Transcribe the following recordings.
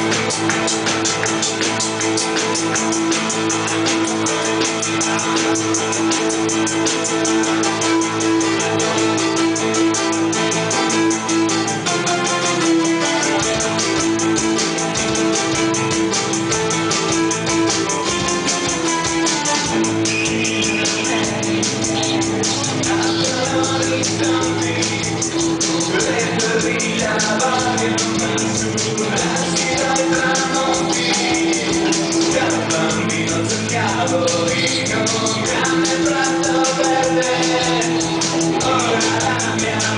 Música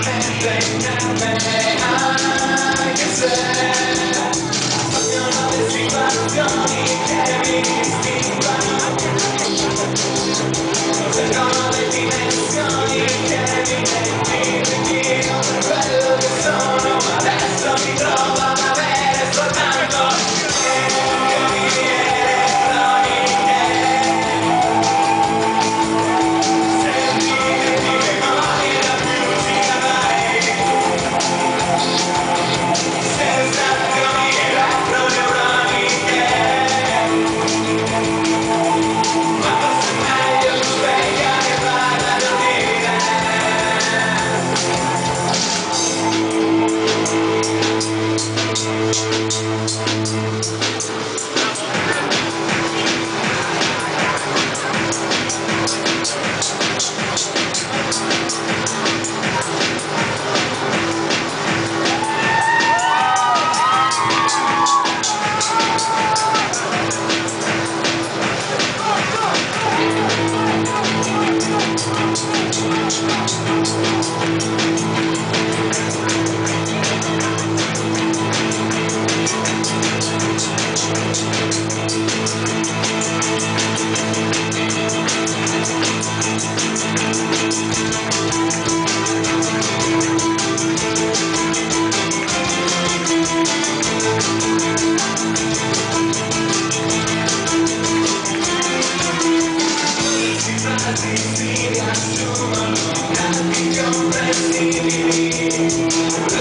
Everything I can say.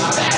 my back.